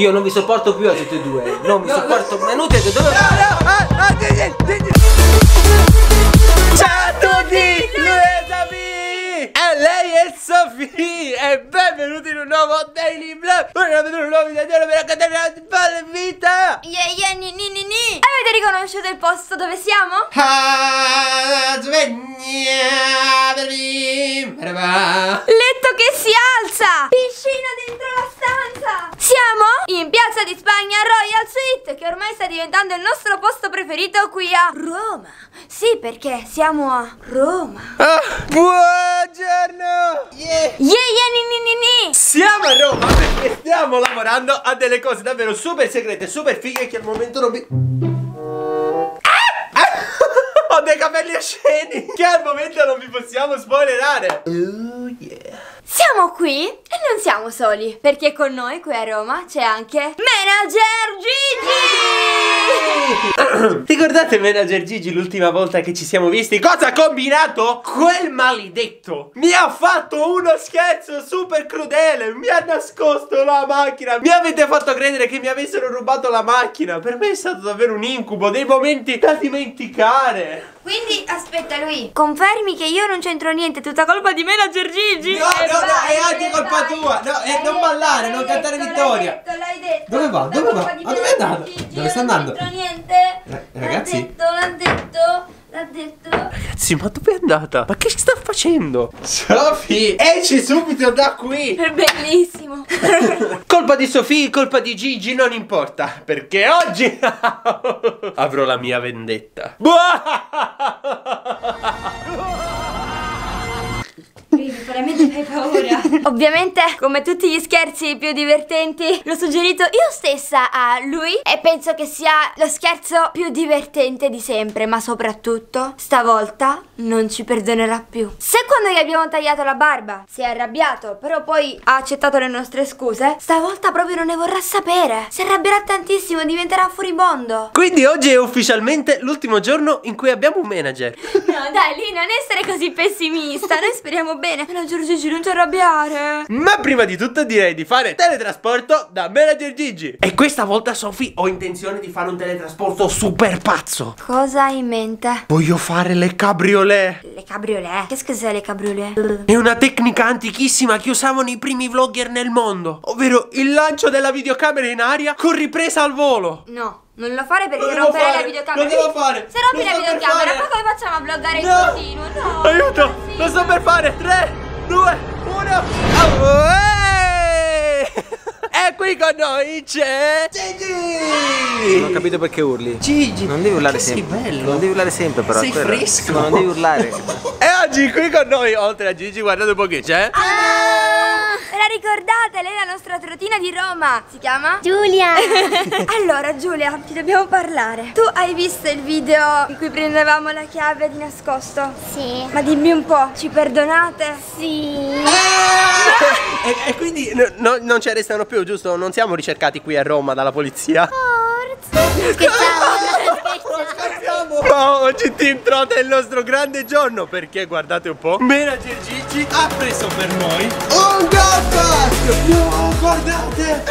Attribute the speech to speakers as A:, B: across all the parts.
A: Io non vi sopporto più a tutti e due. Non vi sopporto. Ma è inutile che dove.
B: Ciao a tutti, lui è Davi E lei è Sofì E benvenuti in un nuovo Daily Vlog Ora vedere un nuovo video per la di palle vita
C: Yeah, yeah, ni, ni, ni, ni. Avete riconosciuto il posto dove siamo?
B: Ah, sveglia
C: Letto che si alza! Piscina dentro la! Siamo in Piazza di Spagna Royal Suite, che ormai sta diventando il nostro posto preferito qui a Roma. Sì, perché siamo a Roma.
B: ah, Buongiorno Yeah
C: Yeah, yeah, ni, ni, ni, ni.
B: Siamo a Roma perché stiamo lavorando a delle cose davvero super segrete, super fighe che al momento non vi... Ah! Ho dei capelli osceni che al momento non vi possiamo spoilerare Oh yeah
C: Siamo qui non siamo soli, perché con noi qui a Roma c'è anche Manager Gigi!
B: Ricordate Manager Gigi l'ultima volta che ci siamo visti? Cosa ha combinato? Quel maledetto Mi ha fatto uno scherzo super crudele Mi ha nascosto la macchina Mi avete fatto credere che mi avessero rubato la macchina Per me è stato davvero un incubo Dei momenti da dimenticare
C: Quindi aspetta lui, confermi che io non c'entro niente, è tutta colpa di Manager Gigi?
B: No,
C: E
B: no, no, è anche colpa
C: vai.
B: tua. No, e
C: L'hai
B: non ballare, non cantare
C: detto,
B: vittoria.
C: L'hai detto, l'hai detto.
B: Dove va? Dove va? Ma dove è andato? Dove sta andando?
C: C'entro niente.
B: Eh, ragazzi?
C: L'ha detto, l'ha detto, l'ha detto.
B: Ragazzi, ma dove è andata? Ma che sta facendo? Sofì, esci subito da qui.
C: È bellissimo.
B: Colpa di Sofì, colpa di Gigi, non importa. Perché oggi avrò la mia vendetta.
C: veramente fai paura. Ovviamente, come tutti gli scherzi più divertenti, l'ho suggerito io stessa a lui e penso che sia lo scherzo più divertente di sempre, ma soprattutto stavolta non ci perdonerà più. Se quando gli abbiamo tagliato la barba si è arrabbiato, però poi ha accettato le nostre scuse, stavolta proprio non ne vorrà sapere. Si arrabbierà tantissimo, diventerà furibondo.
B: Quindi oggi è ufficialmente l'ultimo giorno in cui abbiamo un manager.
C: No, dai, lì non essere così pessimista. Noi speriamo bene. Ma Giorgigi, non ti arrabbiare.
B: Ma prima di tutto direi di fare teletrasporto da Manager Gigi. E questa volta, Sofì, ho intenzione di fare un teletrasporto super pazzo.
C: Cosa hai in mente?
B: Voglio fare le cabriolet.
C: Le cabriolet? Che cos'è le cabriolet?
B: È una tecnica antichissima che usavano i primi vlogger nel mondo, ovvero il lancio della videocamera in aria con ripresa al volo.
C: No, non lo fare perché
B: Lo
C: romperai la videocamera.
B: lo devo fare,
C: Se rompi
B: lo
C: la videocamera, poi come facciamo a vloggare in
B: No.
C: continuo? No.
B: Aiuto,
C: sì.
B: lo sto per fare. 3, 2, 1. E qui con noi c'è Gigi.
A: Non ho capito perché urli.
B: Gigi,
A: Non devi urlare
B: che sei
A: sempre.
B: bello.
A: Non devi urlare sempre, però.
B: Sei
A: quello-
B: fresco.
A: No, non devi urlare.
B: E oggi qui con noi, oltre a Gigi, guardate un po' chi c'è.
C: Ah, la ricordate? Lei è la nostra trotina di Roma. Si chiama?
D: Giulia!
C: allora Giulia, ti dobbiamo parlare. Tu hai visto il video in cui prendevamo la chiave di nascosto?
D: Sì.
C: Ma dimmi un po', ci perdonate?
D: Sì.
B: E, e quindi no- no- non ci arrestano più, giusto? Non siamo ricercati qui a Roma dalla polizia.
D: Forza. Scherzavo.
B: Ma Oh, oggi Team Trot è il nostro grande giorno perché guardate un po'. Manager Gigi ha preso per noi un Gatpack! No, guardate!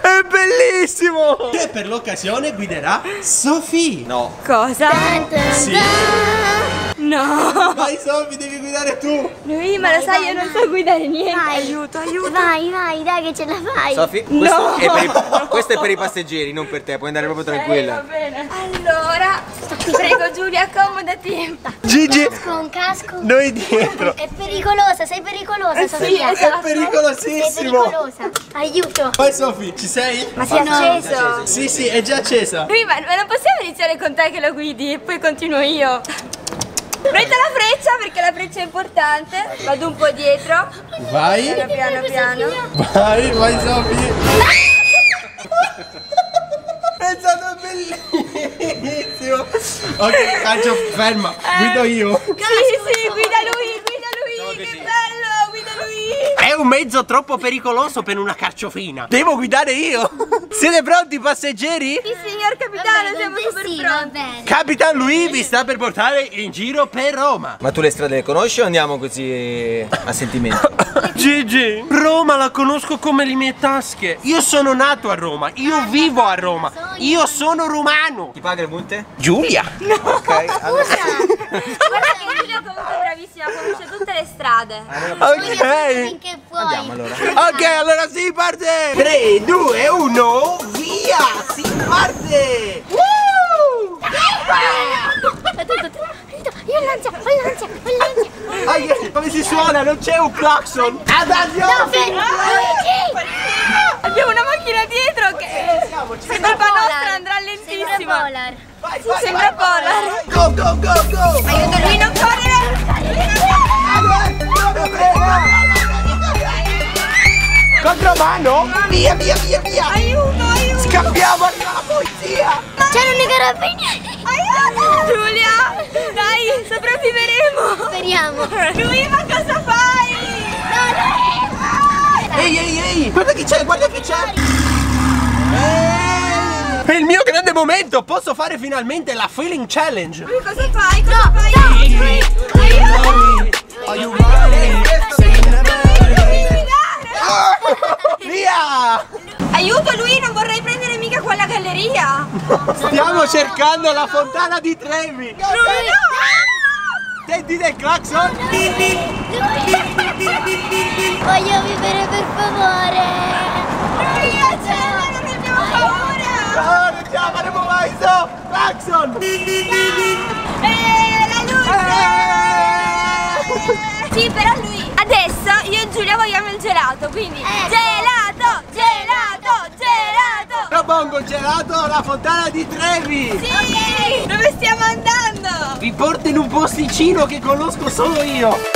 B: È bellissimo! E per l'occasione guiderà Sofì!
A: No.
C: Cosa?
B: Sì!
C: No!
B: Vai Sofì, devi guidare tu!
C: Lui, ma lo sai, io non so guidare niente.
D: Vai.
C: Aiuto, aiuto.
D: Vai, vai, dai che ce la fai.
A: Sofi,
C: No.
A: questo, è per i, questo è per i passeggeri, non per te. Puoi andare proprio
C: va
A: tranquilla.
C: bene. Allora, prego Giulia, accomodati.
B: Gigi,
D: Con un casco.
B: noi dietro!
D: È pericolosa, sei pericolosa,
C: Eh sì,
D: Sofia.
C: esatto.
D: Sei
B: pericolosissimo!
D: pericolosa. Aiuto.
B: Vai Sofì, ci sei?
C: Ma si è acceso.
B: Sì, sì, è già accesa!
C: Lui, ma, ma non possiamo iniziare con te che lo guidi e poi continuo io. Prenda la freccia perché la freccia è importante. Vado un po' dietro.
B: Vai!
C: Piano piano piano.
B: Vai, vai Sofì! È stato bellissimo! Ok, calcio, ferma, guido io!
C: Sì, sì, guida lui, guida lui.
B: Mezzo troppo pericoloso per una carciofina! Devo guidare io! Siete pronti passeggeri?
C: Sì, signor capitano, siamo super
D: sì,
C: pronti.
B: Capitan Louis vi sta per portare in giro per Roma!
A: Ma tu le strade le conosci o andiamo così a sentimento?
B: Gigi, Roma la conosco come le mie tasche. Io sono nato a Roma, io vivo a Roma. Io sono romano.
A: Chi paga le multe?
B: Giulia.
A: Ok, allora.
C: Guarda che Giulia comunque è bravissima, conosce tutte le strade.
B: Ok.
D: Finché puoi.
A: Andiamo allora.
B: Ok, allora si parte. 3, 2, 1, via. Si parte. Woo!
D: Io lancia, io lancia, io.
B: Ah, yeah, come si suona? Non c'è un clacson. Adagio.
C: Abbiamo una macchina dietro che
B: siamo.
C: colpa nostra andrà.
B: Vai, vai,
C: sembra
B: vai,
C: Polar.
B: Go, go, go, go.
C: Aiuto lui non correre.
B: Contromano? Via, via, via, via.
C: Aiuto, aiuto.
B: Scappiamo, arriva la polizia.
D: C'erano i carabinieri.
C: Aiuto. Giulia, dai, sopravviveremo.
D: Speriamo.
C: Lui, ma cosa fai?
B: Ehi, ehi, ehi. Guarda chi c'è, guarda chi c'è. È il mio grande momento. Posso fare finalmente la feeling challenge.
C: Lui, cosa fai? Cosa fai? Aiuto.
B: Are you ready?
C: Ah!
B: Via!
C: Aiuto lui, non vorrei prendere mica quella galleria.
B: Stiamo cercando la fontana di Trevi.
C: Lui no.
B: Senti del clacson?
D: Voglio vivere per favore.
C: Lui accenna, non abbiamo paura.
B: No, non ce la faremo mai, so! Clacson!
C: Eh, la luce. Sì, però lui. Adesso io e Giulia vogliamo il gelato, quindi gelato, gelato, gelato.
B: Propongo gelato alla fontana di Trevi!
C: Sì. Dove stiamo andando?
B: Vi porto in un posticino che conosco solo io!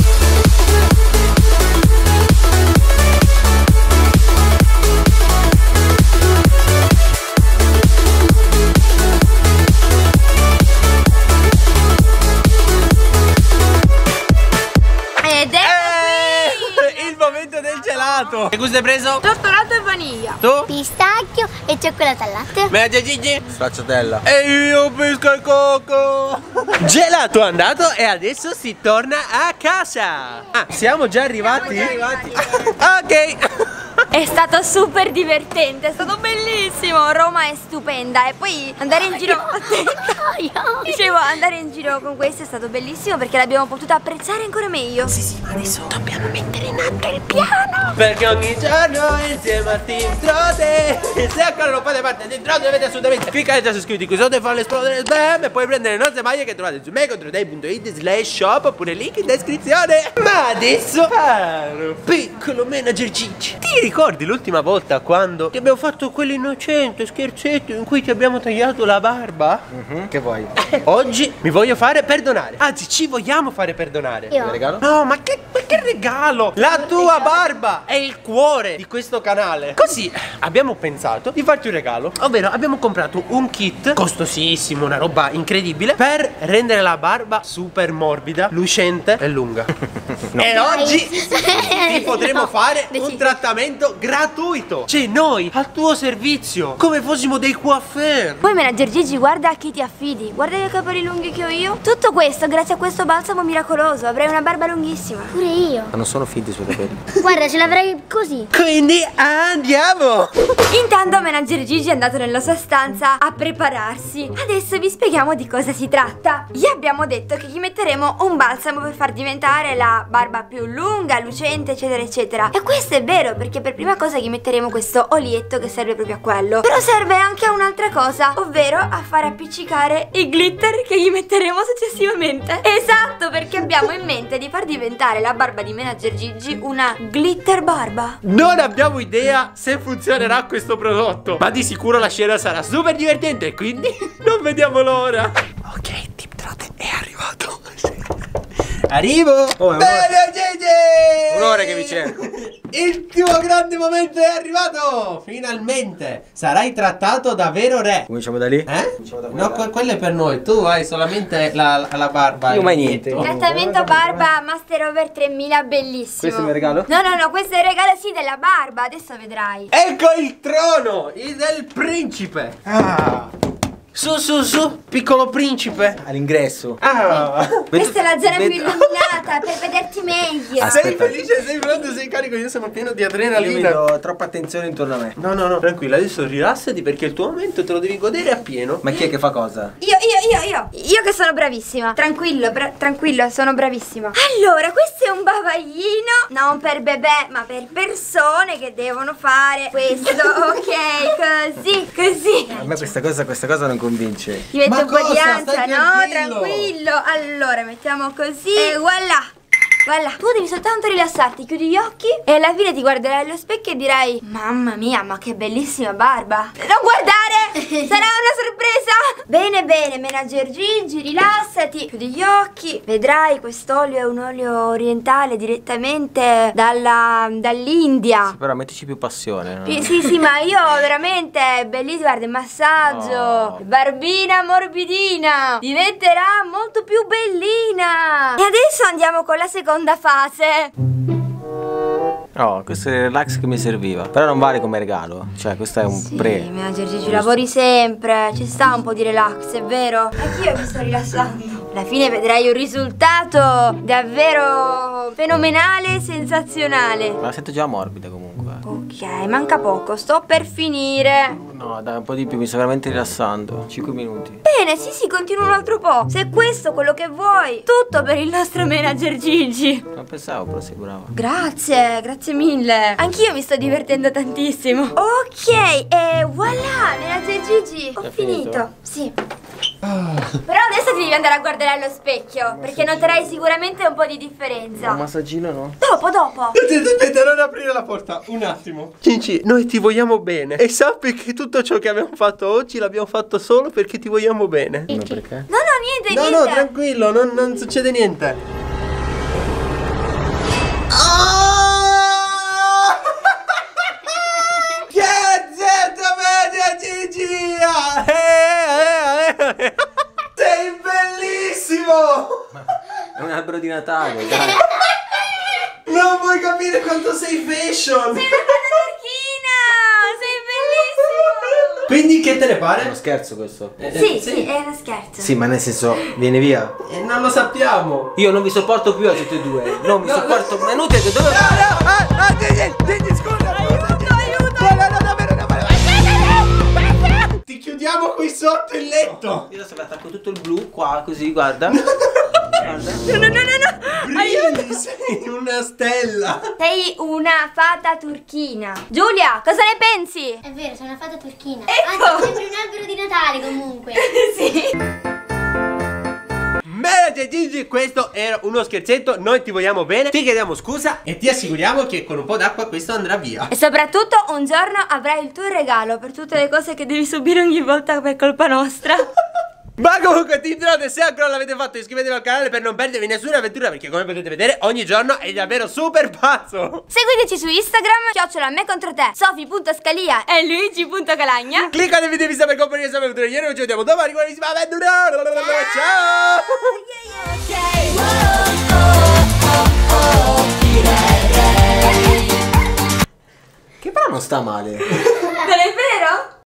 B: Momento del gelato! Che gusto hai preso?
C: Tortolato e vaniglia.
B: Tu?
D: Pistacchio e cioccolato al latte.
B: Me la Gigi?
A: Stracciatella.
B: E io pesco il coco! Gelato andato e adesso si torna a casa! Ah, siamo già arrivati? ok!
C: È stato super divertente, è stato bellissimo. Roma è stupenda e poi andare in giro Dicevo, andare in giro con questo è stato bellissimo perché l'abbiamo potuta apprezzare ancora meglio.
B: Sì, sì, ma adesso dobbiamo mettere in atto il piano! Perché ogni giorno insieme a Team Trote Se ancora non fate parte di Trote dovete assolutamente cliccare già su iscriviti qui sotto e farlo esplodere il spam E poi prendere le nostre maglie che trovate su mecontroday.it slash shop oppure link in descrizione Ma adesso caro piccolo manager Gigi Ti ricordi l'ultima volta quando ti abbiamo fatto quell'innocente scherzetto in cui ti abbiamo tagliato la barba?
A: Mhm, Che vuoi?
B: Oggi mi voglio fare perdonare Anzi ci vogliamo fare perdonare
D: Io.
A: Un regalo?
B: No, ma che, ma che regalo! La tua barba è il cuore di questo canale. Così abbiamo pensato di farti un regalo. Ovvero abbiamo comprato un kit costosissimo, una roba incredibile, per rendere la barba super morbida, lucente e lunga. E oggi ti potremo fare un
D: Deciso.
B: Gratuito. Cioè noi al tuo servizio, come fossimo dei coiffeur.
C: Poi manager Gigi, guarda a chi ti affidi. Guarda i capelli lunghi che ho io. Tutto questo grazie a questo balsamo miracoloso. Avrei una barba lunghissima.
D: Pure io.
A: Ma non sono finti i suoi capelli.
D: Guarda, ce l'avrei così.
B: Quindi andiamo!
C: Intanto manager Gigi è andato nella sua stanza a prepararsi. Adesso vi spieghiamo di cosa si tratta. Gli abbiamo detto che gli metteremo un balsamo per far diventare la barba più lunga, lucente, eccetera, eccetera. E questo è vero perché per prima cosa gli metteremo questo olietto che serve proprio a quello. Però serve anche a un'altra cosa, ovvero a far appiccicare i glitter che gli metteremo successivamente. Esatto, perché abbiamo in mente di far diventare la barba di manager Gigi una glitter barba.
B: Non abbiamo idea se funzionerà questo prodotto, ma di sicuro la scena sarà super divertente, quindi non vediamo l'ora. Ok, Tip Trotte è arrivato. Arrivo!
A: Oh.
B: Bene, Gigi!
A: Un'ora che vi cerco.
B: Il tuo grande momento è arrivato! Finalmente! Sarai trattato da vero re.
A: Cominciamo da lì?
B: Eh?
A: Cominciamo da
B: No, que- quello è per noi. Tu hai solamente la, la barba.
A: Io mai
B: il
A: niente.
C: Trattamento barba Master Over 3000 bellissimo.
A: Questo è il mio regalo?
C: No, no, no, questo è il regalo sì della barba, adesso vedrai.
B: Ecco il trono il del principe. Ah. Su, su, su, piccolo principe.
A: All'ingresso.
B: Ah.
C: Questa è la zona più illuminata per vederti meglio.
A: Ah,
B: Sei
A: Aspetta.
B: felice, sei pronto, sei carico, io sono pieno di
A: Io
B: adrenalina.
A: vedo troppa attenzione intorno a me.
B: No, no, no, tranquilla, adesso rilassati perché il tuo momento te lo devi godere appieno.
A: Ma chi è che fa cosa?
C: Io, io, io, io. Io che sono bravissima. Tranquillo, bra- tranquillo, sono bravissima. Allora, questo è un bavaglino. Non per bebè, ma per persone che devono fare questo. ok, così, così.
A: A me questa cosa, questa cosa non convince.
C: Ti metto
A: Ma
C: un po' di
A: Stai
C: no?
A: tranquillo.
C: Tranquillo. Allora, mettiamo così. E voilà. Voilà, tu devi soltanto rilassarti, chiudi gli occhi e alla fine ti guarderai allo specchio e dirai Mamma mia, ma che bellissima barba Non guardare, sarà una sorpresa Bene, bene, manager Gigi, rilassati Chiudi gli occhi, vedrai quest'olio è un olio orientale direttamente dalla- dall'India
A: Però mettici più passione. no?
C: sì, sì, sì, ma io veramente bellissimo, guarda il massaggio,
A: Oh.
C: barbina morbidina, diventerà molto più bellina. E adesso andiamo con la seconda fase.
A: Oh, questo è il relax che mi serviva. Però non vale come regalo. Cioè, questo è un
C: Sì,
A: pre.
C: manager Gigi, lavori sempre, ci sta un po' di relax, è vero? Anch'io mi sto rilassando. Alla fine vedrai un risultato davvero fenomenale e sensazionale.
A: Ma la sento già morbida comunque.
C: Ok, manca poco, sto per finire.
A: No, dai, un po' di più, mi sto veramente rilassando. 5 minuti.
C: Bene, sì, sì, continua un altro po'. Se è questo quello che vuoi, tutto per il nostro manager Gigi.
A: Non pensavo prosegurava.
C: Grazie, grazie mille. Anch'io mi sto divertendo tantissimo. Ok, e voilà, manager Gigi. Ho finito.
A: finito?
C: Sì. Però adesso ti devi andare a guardare allo specchio, perché noterai sicuramente un po' di differenza.
A: Un massaggino no?
C: Dopo, dopo.
B: Aspetta, aspetta, non aprire la porta, un attimo. Cinci, noi ti vogliamo bene. E sappi che tutto ciò che abbiamo fatto oggi l'abbiamo fatto solo perché ti vogliamo bene.
A: Ma perché?
C: No, no, niente,
B: No,
C: niente.
B: no, tranquillo, non, non succede niente. Che
A: È un albero di Natale, dai.
B: Non vuoi capire quanto sei fashion!
C: Sei turchina! Sei bellissimo!
B: Quindi che te ne
A: È uno
B: pare?
A: scherzo questo.
B: Eh,
C: Sì, sì, è uno scherzo.
A: Sì, ma nel senso, viene via.
B: Eh, non lo sappiamo.
A: Io non vi sopporto più a tutti e due. Non vi
B: No,
A: sopporto. Ma è inutile che dove.
B: No, no, ah, ah, Gigi, Gigi, scusa! Aiuto, aiuto! No, no, no, davvero! Ti chiudiamo qui sotto il letto!
A: Io adesso vi attacco tutto il blu qua, così, guarda.
C: No, no, no, no, no.
B: Brilli, sei una stella!
C: Sei una fata turchina. Giulia, cosa ne pensi?
D: È vero, sono una fata turchina.
C: Ecco.
D: Anzi, sembri un albero di Natale comunque.
C: sì.
B: Bene Gigi, questo era uno scherzetto, noi ti vogliamo bene, ti chiediamo scusa e ti assicuriamo che con un po' d'acqua questo andrà via.
C: E soprattutto un giorno avrai il tuo regalo per tutte le cose che devi subire ogni volta per colpa nostra.
B: Ma comunque ti dirò se ancora l'avete fatto iscrivetevi al canale per non perdervi nessuna avventura perché come potete vedere ogni giorno è davvero super pazzo.
C: Seguiteci su Instagram, chiocciola me contro te, sofi.scalia e luigi.calagna.
B: Clicca nel video vista per comparire sempre avventure ieri noi ci vediamo domani con nuovissima avventura. Ciao!
A: Che non sta male.
C: Non è vero?